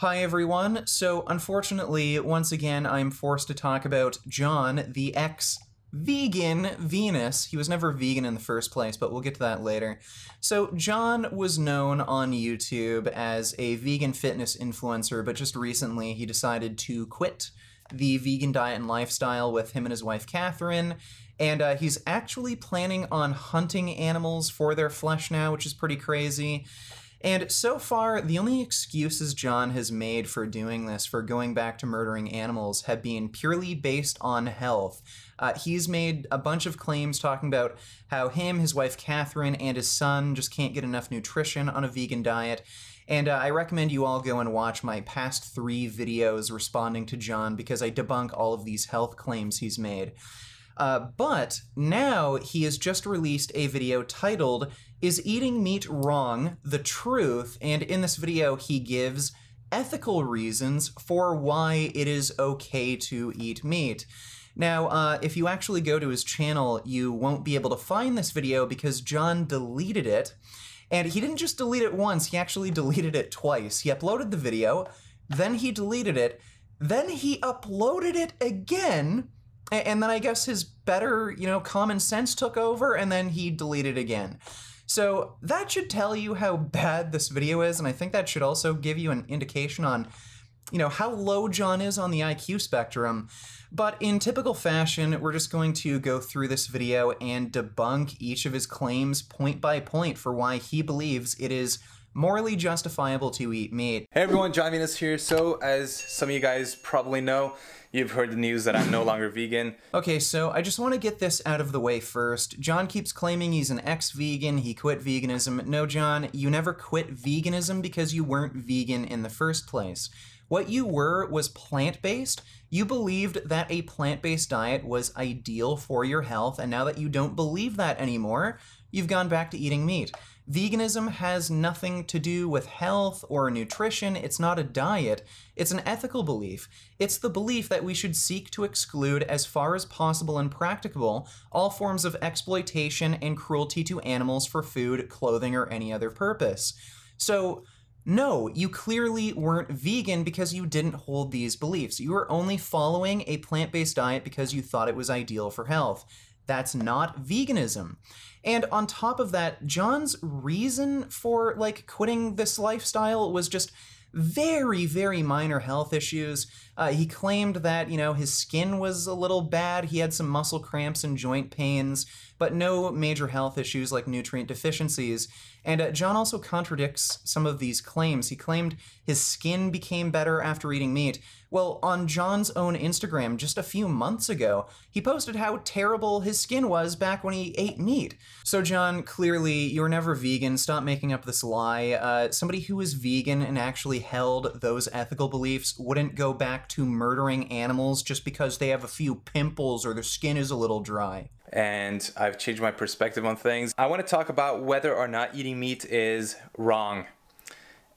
Hi everyone. So, unfortunately, once again, I'm forced to talk about Jon, the ex vegan Venus. He was never vegan in the first place, but we'll get to that later. So, Jon was known on YouTube as a vegan fitness influencer, but just recently he decided to quit the vegan diet and lifestyle with him and his wife Catherine. And uh, he's actually planning on hunting animals for their flesh now, which is pretty crazy. And so far, the only excuses Jon has made for doing this, for going back to murdering animals, have been purely based on health. Uh, he's made a bunch of claims talking about how him, his wife Catherine, and his son just can't get enough nutrition on a vegan diet. And uh, I recommend you all go and watch my past three videos responding to Jon because I debunk all of these health claims he's made. Uh, but now he has just released a video titled Is Eating Meat Wrong? The Truth. And in this video, he gives ethical reasons for why it is okay to eat meat. Now, uh, if you actually go to his channel, you won't be able to find this video because Jon deleted it. And he didn't just delete it once, he actually deleted it twice. He uploaded the video, then he deleted it, then he uploaded it again and then I guess his better, you know, common sense took over and then he deleted again. So that should tell you how bad this video is, and I think that should also give you an indication on, you know, how low Jon is on the IQ spectrum. But in typical fashion, we're just going to go through this video and debunk each of his claims point by point for why he believes it is morally justifiable to eat meat. Hey everyone, Jon Venus here. So, as some of you guys probably know, you've heard the news that I'm no longer vegan. Okay, so I just want to get this out of the way first. Jon keeps claiming he's an ex vegan, he quit veganism. No, Jon, you never quit veganism because you weren't vegan in the first place. What you were was plant based. You believed that a plant based diet was ideal for your health, and now that you don't believe that anymore, you've gone back to eating meat. Veganism has nothing to do with health or nutrition. It's not a diet. It's an ethical belief. It's the belief that we should seek to exclude, as far as possible and practicable, all forms of exploitation and cruelty to animals for food, clothing, or any other purpose. So, no, you clearly weren't vegan because you didn't hold these beliefs. You were only following a plant based diet because you thought it was ideal for health. That's not veganism. And on top of that, Jon's reason for like quitting this lifestyle was just very, very minor health issues. Uh, he claimed that, you know, his skin was a little bad. He had some muscle cramps and joint pains, but no major health issues like nutrient deficiencies. And uh, Jon also contradicts some of these claims. He claimed his skin became better after eating meat. Well, on Jon's own Instagram just a few months ago, he posted how terrible his skin was back when he ate meat. So, Jon, clearly, you're never vegan. Stop making up this lie. Uh, somebody who is vegan and actually held those ethical beliefs wouldn't go back to murdering animals just because they have a few pimples or their skin is a little dry and I've changed my perspective on things. I want to talk about whether or not eating meat is wrong.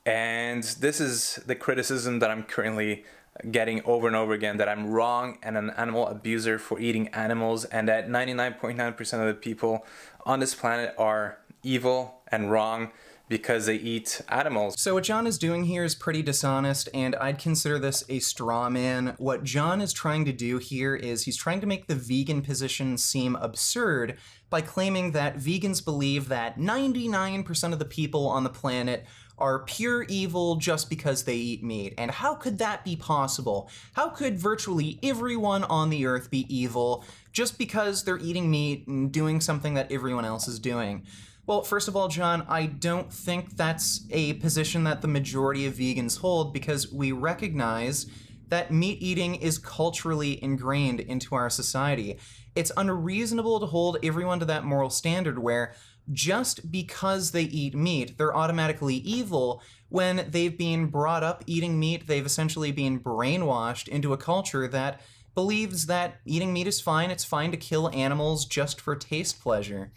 And this is the criticism that I'm currently getting over and over again that I'm wrong and an animal abuser for eating animals, and that 99.9% of the people on this planet are evil and wrong because they eat animals. So what Jon is doing here is pretty dishonest, and I'd consider this a straw man. What Jon is trying to do here is he's trying to make the vegan position seem absurd by claiming that vegans believe that 99% of the people on the planet are pure evil just because they eat meat. And how could that be possible? How could virtually everyone on the earth be evil just because they're eating meat and doing something that everyone else is doing? Well, first of all, Jon, I don't think that's a position that the majority of vegans hold because we recognize that meat eating is culturally ingrained into our society. It's unreasonable to hold everyone to that moral standard where just because they eat meat, they're automatically evil when they've been brought up eating meat, they've essentially been brainwashed into a culture that believes that eating meat is fine, it's fine to kill animals just for taste pleasure.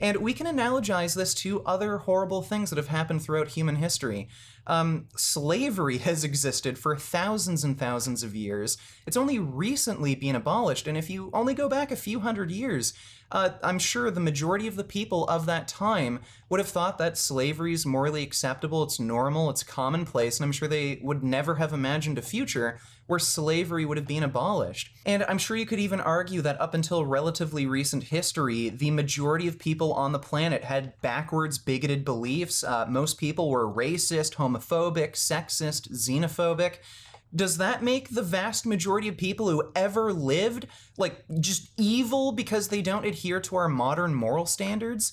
And we can analogize this to other horrible things that have happened throughout human history. Um, slavery has existed for thousands and thousands of years. It's only recently been abolished, and if you only go back a few hundred years, uh, I'm sure the majority of the people of that time would have thought that slavery is morally acceptable, it's normal, it's commonplace, and I'm sure they would never have imagined a future where slavery would have been abolished. And I'm sure you could even argue that up until relatively recent history, the majority of people on the planet had backwards, bigoted beliefs. Uh, most people were racist, homophobic, sexist, xenophobic. Does that make the vast majority of people who ever lived, like, just evil because they don't adhere to our modern moral standards?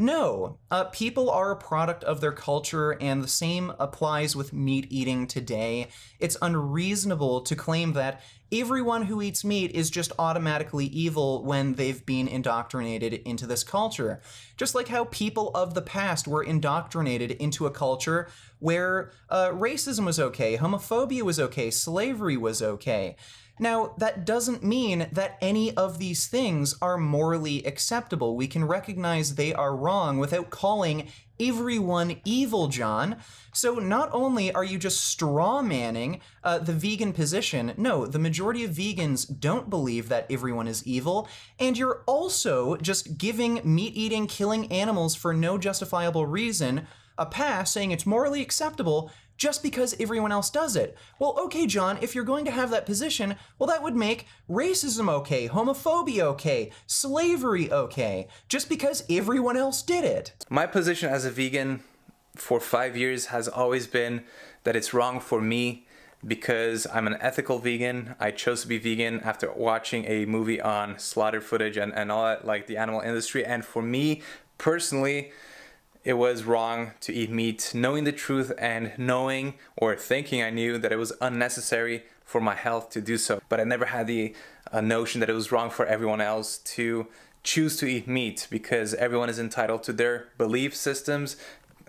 No, uh, people are a product of their culture, and the same applies with meat eating today. It's unreasonable to claim that everyone who eats meat is just automatically evil when they've been indoctrinated into this culture. Just like how people of the past were indoctrinated into a culture where uh, racism was okay, homophobia was okay, slavery was okay. Now, that doesn't mean that any of these things are morally acceptable. We can recognize they are wrong without calling everyone evil, Jon. So not only are you just straw manning uh, the vegan position, no, the majority of vegans don't believe that everyone is evil, and you're also just giving meat eating, killing animals for no justifiable reason a pass saying it's morally acceptable just because everyone else does it. Well, okay, Jon, if you're going to have that position, well, that would make racism okay, homophobia okay, slavery okay, just because everyone else did it. My position as a vegan for five years has always been that it's wrong for me because I'm an ethical vegan. I chose to be vegan after watching a movie on slaughter footage and, and all that, like the animal industry. And for me personally, it was wrong to eat meat, knowing the truth and knowing or thinking I knew that it was unnecessary for my health to do so. But I never had the uh, notion that it was wrong for everyone else to choose to eat meat because everyone is entitled to their belief systems,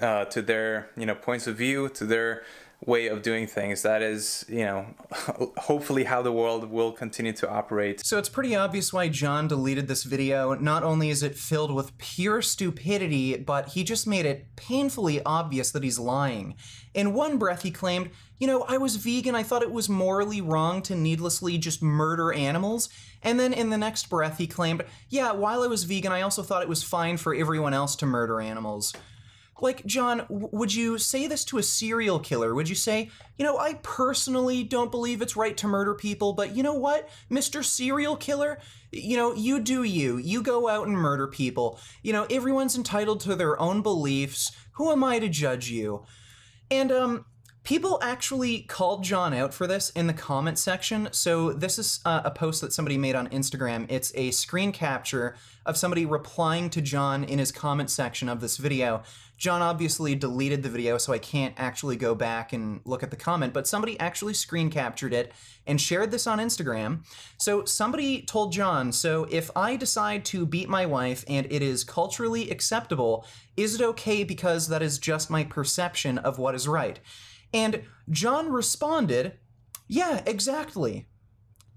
uh, to their you know points of view, to their way of doing things. That is, you know, hopefully how the world will continue to operate. So it's pretty obvious why Jon deleted this video. Not only is it filled with pure stupidity, but he just made it painfully obvious that he's lying. In one breath, he claimed, you know, I was vegan, I thought it was morally wrong to needlessly just murder animals. And then in the next breath, he claimed, yeah, while I was vegan, I also thought it was fine for everyone else to murder animals. Like, Jon, would you say this to a serial killer? Would you say, you know, I personally don't believe it's right to murder people, but you know what, Mr. Serial Killer? You know, you do you. You go out and murder people. You know, everyone's entitled to their own beliefs. Who am I to judge you? And, um, People actually called Jon out for this in the comment section. So this is uh, a post that somebody made on Instagram. It's a screen capture of somebody replying to Jon in his comment section of this video. Jon obviously deleted the video, so I can't actually go back and look at the comment, but somebody actually screen captured it and shared this on Instagram. So somebody told Jon, so if I decide to beat my wife and it is culturally acceptable, is it okay because that is just my perception of what is right? And Jon responded, Yeah, exactly.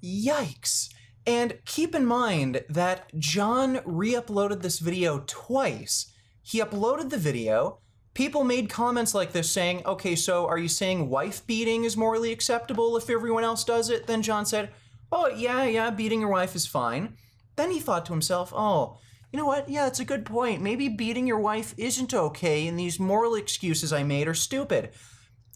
Yikes. And keep in mind that Jon re uploaded this video twice. He uploaded the video. People made comments like this saying, okay, so are you saying wife beating is morally acceptable if everyone else does it? Then Jon said, oh, yeah, yeah, beating your wife is fine. Then he thought to himself, oh, you know what? Yeah, that's a good point. Maybe beating your wife isn't okay, and these moral excuses I made are stupid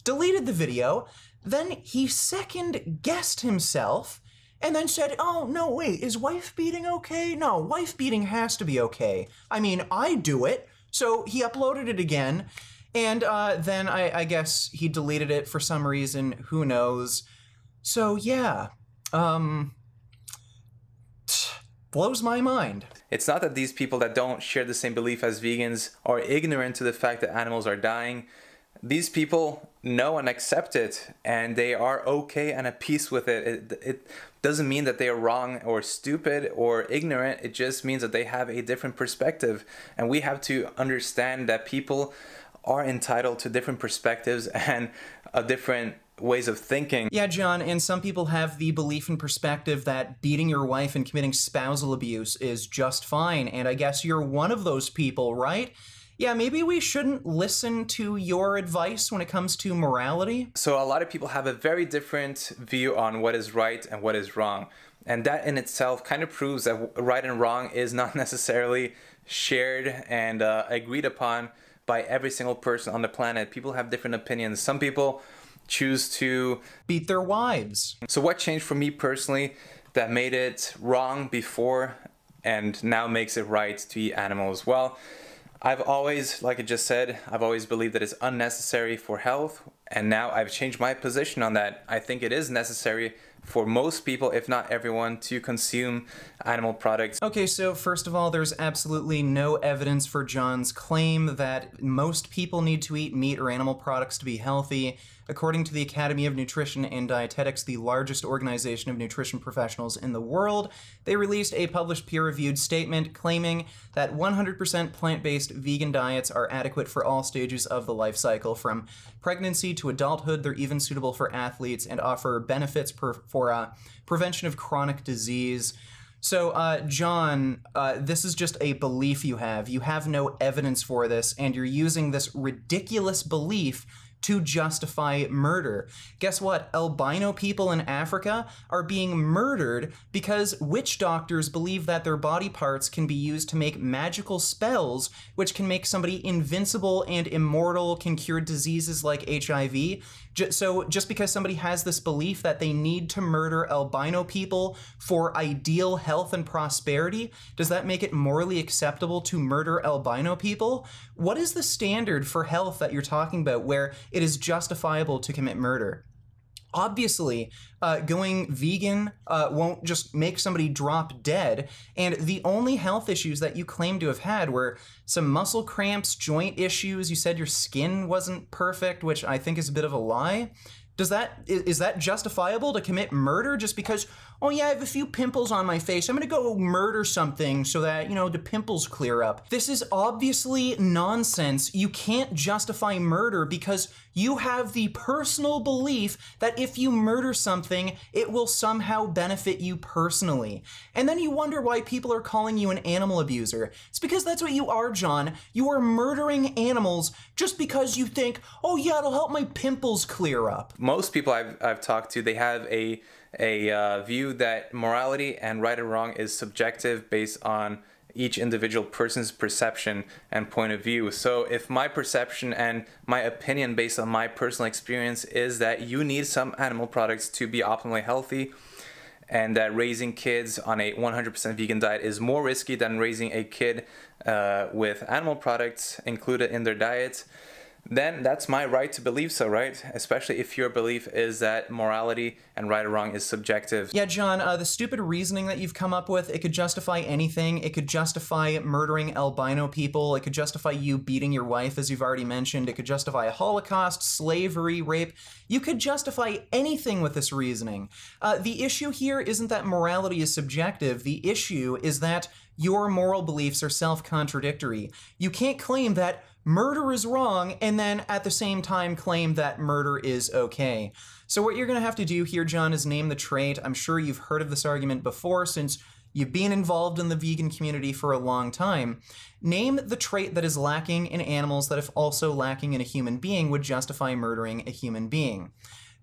deleted the video, then he second guessed himself and then said, Oh, no, wait, is wife beating okay? No, wife beating has to be okay. I mean, I do it. So he uploaded it again, and uh, then I, I guess he deleted it for some reason. Who knows? So yeah, um, blows my mind. It's not that these people that don't share the same belief as vegans are ignorant to the fact that animals are dying these people know and accept it and they are okay and at peace with it. it. It doesn't mean that they are wrong or stupid or ignorant. It just means that they have a different perspective. And we have to understand that people are entitled to different perspectives and a different ways of thinking. Yeah, Jon, and some people have the belief and perspective that beating your wife and committing spousal abuse is just fine. And I guess you're one of those people, right? Yeah, maybe we shouldn't listen to your advice when it comes to morality. So, a lot of people have a very different view on what is right and what is wrong. And that in itself kind of proves that right and wrong is not necessarily shared and uh, agreed upon by every single person on the planet. People have different opinions. Some people choose to beat their wives. So, what changed for me personally that made it wrong before and now makes it right to eat animals? Well, I've always, like I just said, I've always believed that it's unnecessary for health, and now I've changed my position on that. I think it is necessary for most people, if not everyone, to consume animal products. Okay, so first of all, there's absolutely no evidence for Jon's claim that most people need to eat meat or animal products to be healthy. According to the Academy of Nutrition and Dietetics, the largest organization of nutrition professionals in the world, they released a published peer reviewed statement claiming that 100% plant based vegan diets are adequate for all stages of the life cycle. From pregnancy to adulthood, they're even suitable for athletes and offer benefits per, for uh, prevention of chronic disease. So, uh, Jon, uh, this is just a belief you have. You have no evidence for this, and you're using this ridiculous belief to justify murder. Guess what? Albino people in Africa are being murdered because witch doctors believe that their body parts can be used to make magical spells, which can make somebody invincible and immortal, can cure diseases like HIV. So just because somebody has this belief that they need to murder albino people for ideal health and prosperity, does that make it morally acceptable to murder albino people? What is the standard for health that you're talking about where it is justifiable to commit murder? obviously uh, going vegan uh, won't just make somebody drop dead and the only health issues that you claim to have had were some muscle cramps joint issues you said your skin wasn't perfect which i think is a bit of a lie does that is that justifiable to commit murder just because oh yeah, I have a few pimples on my face. I'm gonna go murder something so that, you know, the pimples clear up. This is obviously nonsense. You can't justify murder because you have the personal belief that if you murder something, it will somehow benefit you personally. And then you wonder why people are calling you an animal abuser. It's because that's what you are, Jon. You are murdering animals just because you think, oh yeah, it'll help my pimples clear up. Most people I've, I've talked to, they have a a uh, view that morality and right or wrong is subjective based on each individual person's perception and point of view. So if my perception and my opinion based on my personal experience is that you need some animal products to be optimally healthy and that raising kids on a 100% vegan diet is more risky than raising a kid uh, with animal products included in their diet, then that's my right to believe so, right? Especially if your belief is that morality and right or wrong is subjective. Yeah, Jon, uh, the stupid reasoning that you've come up with, it could justify anything. It could justify murdering albino people. It could justify you beating your wife, as you've already mentioned. It could justify a Holocaust, slavery, rape. You could justify anything with this reasoning. Uh, the issue here isn't that morality is subjective. The issue is that your moral beliefs are self contradictory. You can't claim that murder is wrong and then at the same time claim that murder is okay. So what you're going to have to do here, Jon, is name the trait. I'm sure you've heard of this argument before since you've been involved in the vegan community for a long time. Name the trait that is lacking in animals that if also lacking in a human being would justify murdering a human being.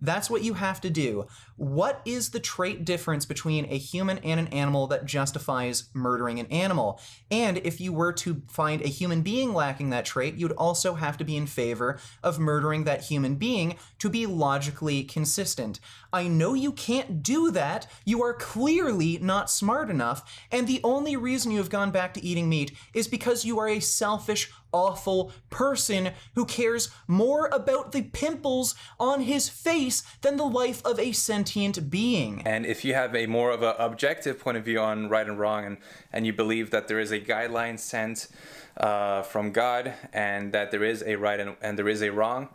That's what you have to do. What is the trait difference between a human and an animal that justifies murdering an animal? And if you were to find a human being lacking that trait, you'd also have to be in favor of murdering that human being to be logically consistent. I know you can't do that. You are clearly not smart enough, and the only reason you have gone back to eating meat is because you are a selfish, awful person who cares more about the pimples on his face than the life of a sentient being. And if you have a more of an objective point of view on right and wrong, and, and you believe that there is a guideline sent uh, from God and that there is a right and, and there is a wrong,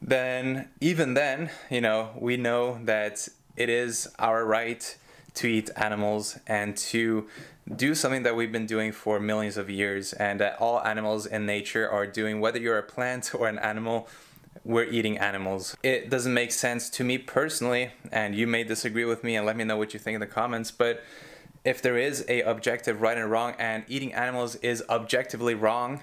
then even then, you know, we know that it is our right to eat animals and to do something that we've been doing for millions of years and that all animals in nature are doing whether you're a plant or an animal we're eating animals. It doesn't make sense to me personally and you may disagree with me and let me know what you think in the comments but if there is a objective right and wrong and eating animals is objectively wrong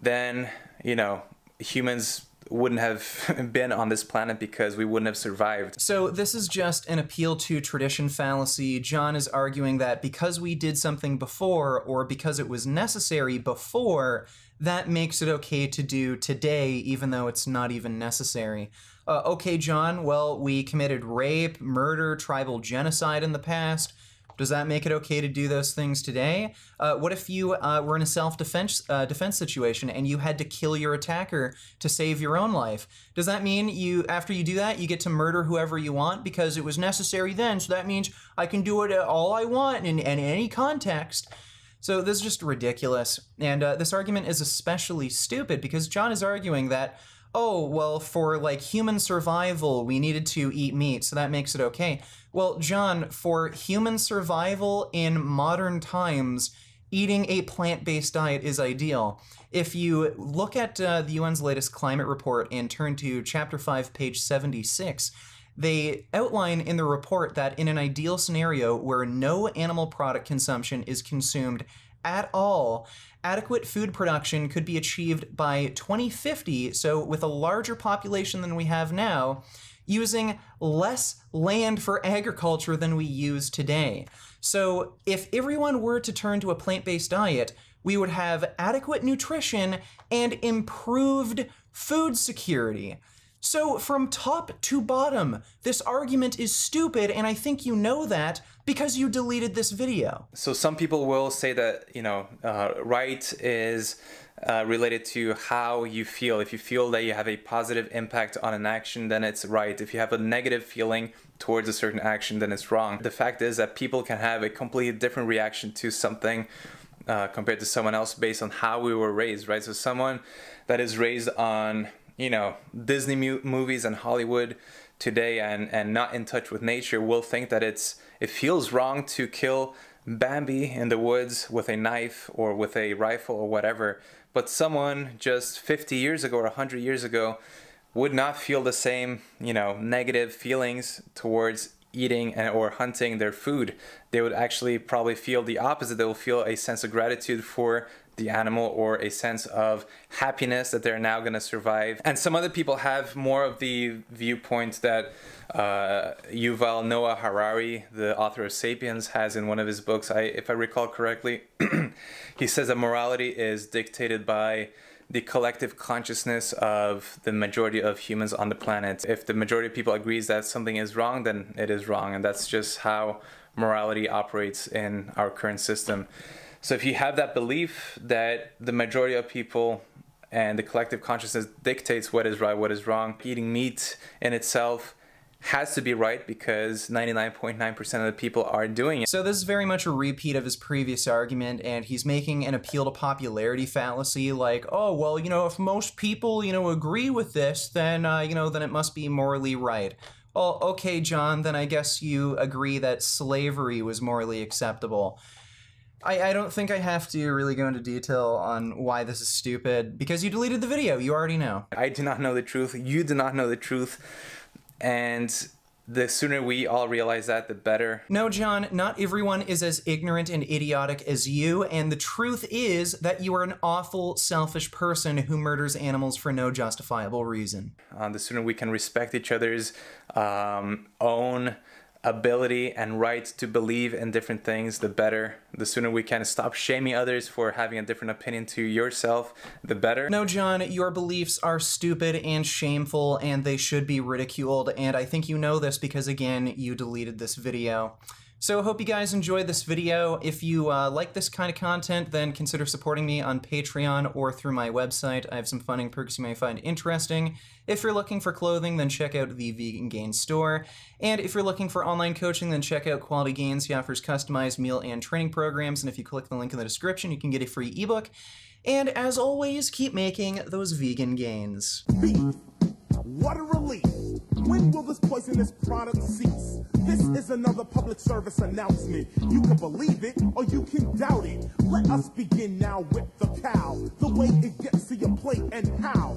then, you know, humans wouldn't have been on this planet because we wouldn't have survived. So, this is just an appeal to tradition fallacy. Jon is arguing that because we did something before, or because it was necessary before, that makes it okay to do today, even though it's not even necessary. Uh, okay, Jon, well, we committed rape, murder, tribal genocide in the past. Does that make it okay to do those things today? Uh, what if you uh, were in a self-defense uh, defense situation and you had to kill your attacker to save your own life? Does that mean you, after you do that, you get to murder whoever you want because it was necessary then? So that means I can do it all I want in, in any context. So this is just ridiculous. And uh, this argument is especially stupid because Jon is arguing that oh, well, for like human survival, we needed to eat meat, so that makes it okay. Well, Jon, for human survival in modern times, eating a plant based diet is ideal. If you look at uh, the UN's latest climate report and turn to chapter 5, page 76, they outline in the report that in an ideal scenario where no animal product consumption is consumed at all, adequate food production could be achieved by 2050, so with a larger population than we have now, using less land for agriculture than we use today. So if everyone were to turn to a plant-based diet, we would have adequate nutrition and improved food security. So from top to bottom, this argument is stupid, and I think you know that because you deleted this video. So some people will say that, you know, uh, right is uh, related to how you feel. If you feel that you have a positive impact on an action, then it's right. If you have a negative feeling towards a certain action, then it's wrong. The fact is that people can have a completely different reaction to something uh, compared to someone else based on how we were raised, right? So someone that is raised on you know Disney movies and Hollywood today and and not in touch with nature will think that it's it feels wrong to kill Bambi in the woods with a knife or with a rifle or whatever. But someone just 50 years ago or 100 years ago would not feel the same you know negative feelings towards eating and, or hunting their food. They would actually probably feel the opposite. They will feel a sense of gratitude for the animal or a sense of happiness that they're now going to survive. And some other people have more of the viewpoint that uh, Yuval Noah Harari, the author of Sapiens, has in one of his books. I, if I recall correctly, he says that morality is dictated by the collective consciousness of the majority of humans on the planet. If the majority of people agrees that something is wrong, then it is wrong, and that's just how morality operates in our current system. So if you have that belief that the majority of people and the collective consciousness dictates what is right, what is wrong, eating meat in itself has to be right because 99.9% of the people are doing it. So this is very much a repeat of his previous argument and he's making an appeal to popularity fallacy like, oh, well, you know, if most people, you know, agree with this, then, uh, you know, then it must be morally right. Well, okay, John, then I guess you agree that slavery was morally acceptable. I, I don't think I have to really go into detail on why this is stupid because you deleted the video. You already know. I do not know the truth. You do not know the truth. And the sooner we all realize that, the better. No, Jon, not everyone is as ignorant and idiotic as you, and the truth is that you are an awful, selfish person who murders animals for no justifiable reason. Uh, the sooner we can respect each other's um, own ability and right to believe in different things, the better. The sooner we can stop shaming others for having a different opinion to yourself, the better. No, Jon, your beliefs are stupid and shameful and they should be ridiculed. And I think you know this because, again, you deleted this video. So I hope you guys enjoyed this video. If you uh, like this kind of content, then consider supporting me on Patreon or through my website. I have some funding perks you may find interesting. If you're looking for clothing, then check out the Vegan Gains store. And if you're looking for online coaching, then check out Quality Gains. He offers customized meal and training programs, and if you click the link in the description, you can get a free ebook. And as always, keep making those vegan gains. What a relief! When will this poisonous product cease? This is another public service announcement. You can believe it or you can doubt it. Let us begin now with the cow. The way it gets to your plate and how.